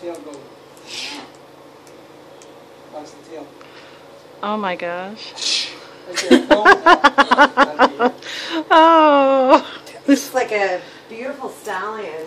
tail go? Watch the tail. Oh my gosh. Right there. Boom. Oh. It's like a beautiful stallion.